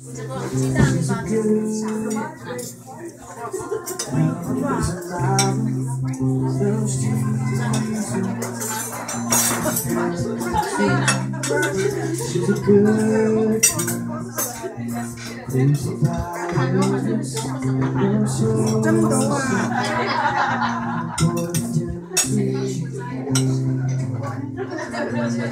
这个鸡蛋放在啥？ She's a good thing. Trăm độ à Don't even miss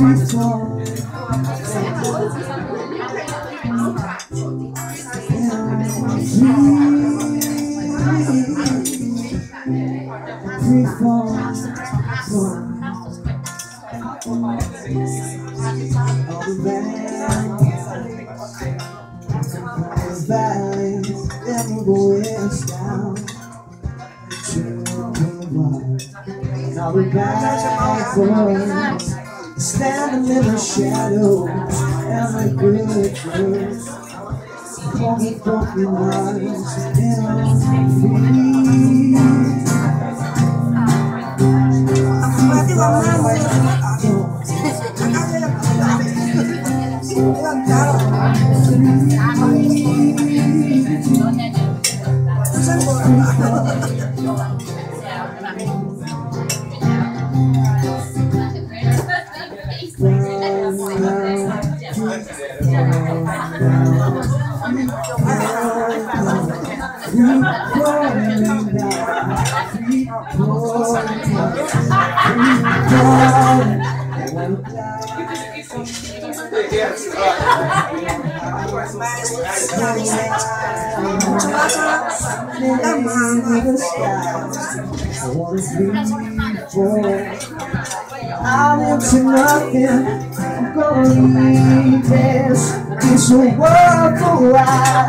my heart. Before Standing in the shadows and the good truth. Call me broken lines and I'm free. Berarti Coba sa lamang I'm into nothing. I'm gonna leave this. This work for a while.